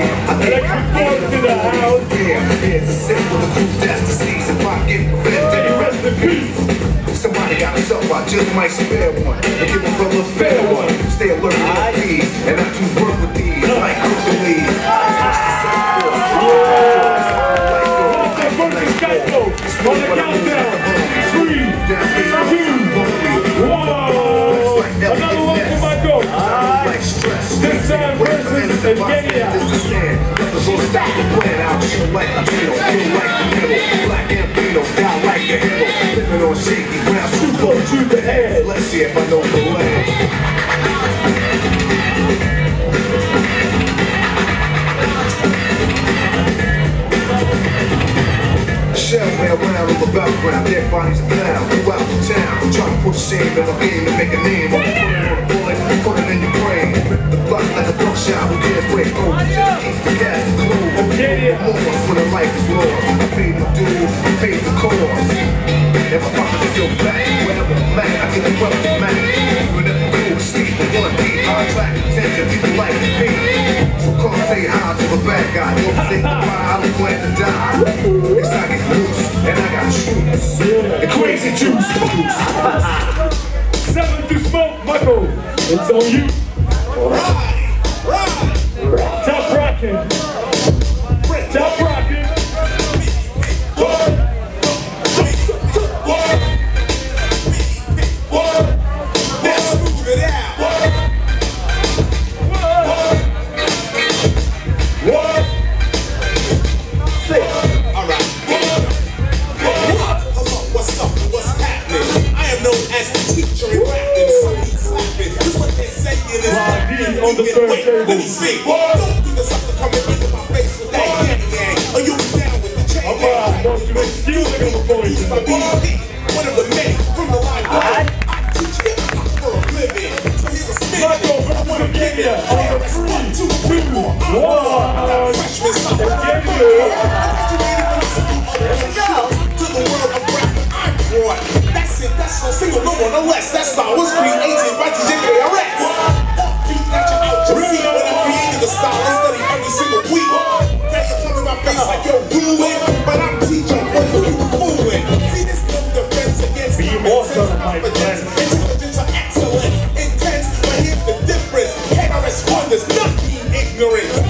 Electric to the house. Yeah, it's a symbol of true destiny. if I get prevented. Rest in peace. Somebody got a soap, I just might spare one. And give a from a fair one. Stay alert, please. down, you out of town. Trying to push shame in my game to make a name. Put it on a bullet, in your brain. The block like a buckshot, who cares where it goes? Keep the gas and glue. Remorse when the life is lost. I paid my dues, I paid the cost. If I pocket is still fat. Seven to smoke, Michael. It's on you. want to excuse the good for you. By one of the men from the line. I, I teach hip hop for a living. So here's a stick. I want to give you a three, two, three, four. One. I got freshmen sophomore. I graduated from school. To the world of rap, I brought. That's it. That's all. Single, no one, no less. That's how I created by DJ KRS. Style. I study every single week. That's coming my face like you're ruined, but I. is not being ignorant.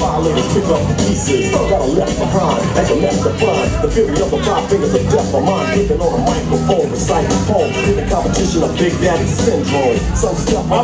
Violators pick up the pieces. Got a left behind, left. The fury of the five fingers of death mine. On a microphone, reciting poems. In the competition of Big Daddy Syndrome. Some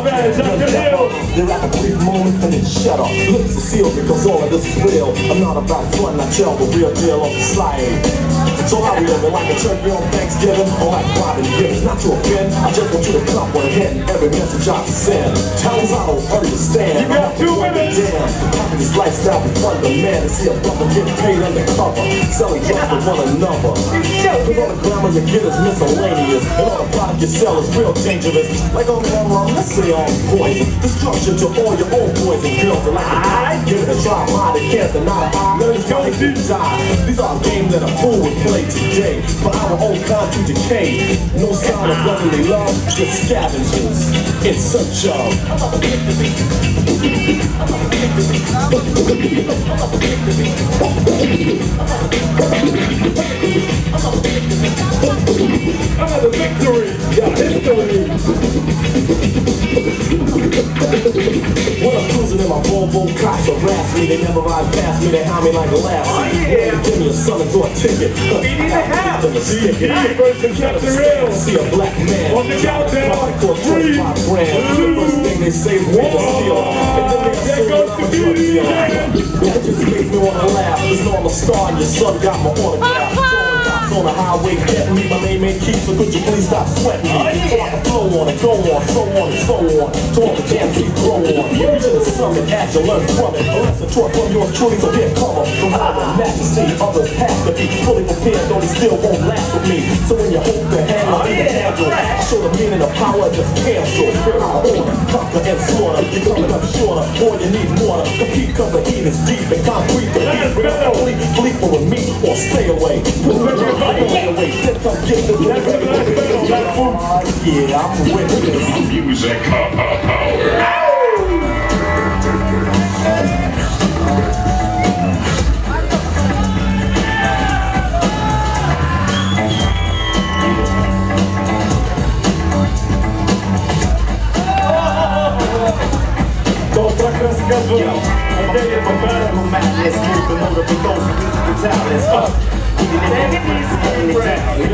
bad, Dr. Hill. They rap a brief moment and then shut up. Lips are sealed because all of this is real. I'm not about fun, I tell the real deal of society. So how we living like a turkey on Thanksgiving or like robbing gifts? Not to offend, I just want you to comprehend every message I send. Towns I don't understand. You got two minutes. Damn, this lifestyle be fun to man and see a brother get paid undercover, selling drugs to one another? Cause all the glamour you get is miscellaneous, and all the product you sell is real dangerous. Like on rum, let's say all poison. Destruction to all your old boys and girls that like to die. Give it a try, mind and can't deny. Learn to go to die. These are games that a fool would play today. For our own kind to decay. No sign of brotherly love, just scavengers in search of. Another victory. History. When I'm cruising in my Volvo, cops harass me. They never ride past me. They hound me like a laugh. Oh, yeah. Give me a son and a ticket. Beat in the house. BT versus Captain Real. See a black man. On the countdown. Three, 25 grand. The first thing they say can steal. And then they There assume goes that I'm a the drug BT dealer. man. That just makes me wanna laugh. Now I'm a star and your son got my autograph. On the highway Get me. My name ain't Keith, so could you please stop sweating me? So I can flow on and go on, so on and so on. All the damn keep grow on. Reach to the summit, act and learn from it. A lesson taught from yours truly, so here come up. From all the majesty, others have to be fully prepared, though they still won't laugh with me. So when you hold the hand, I'll be the oh, handle. Show the meaning of power, just cancel. Power on, conquer and slaughter. You're coming up shorter, boy, you need water. Compete cause the heat is deep and concrete. The heat will bleak, bleak with me or stay away. Stay away, then come get the That's the last battle, Black Boots. Yeah, I'm with this. Music power. Take it easy,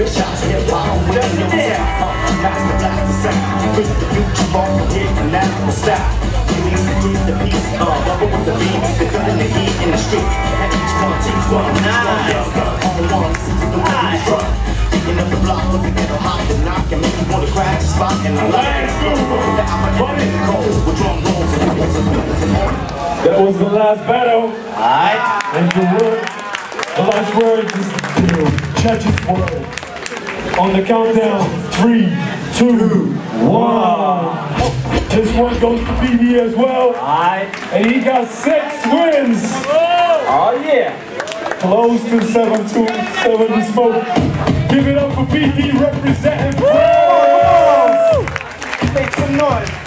Shots get wild when you Master blaster sound. With the future ball, hitting that style. Release to keep the peace. Uh, rubber with the beat. The gun in the heat in the street. And each one, teach one. Nice. All the ones, the one truck. Picking up the block, looking at the hot and knock and make you wanna crash the spot and I like it. The opportunity cold with drum rolls and drums and buildings and all. That was the last battle. Alright. And word, the last word judge's word. On the countdown, three, two, one. This one goes to BB as well. Alright. And he got six wins. Oh yeah. Close to 7 2 7 to smoke. Give it up for BT representing France. Make some noise.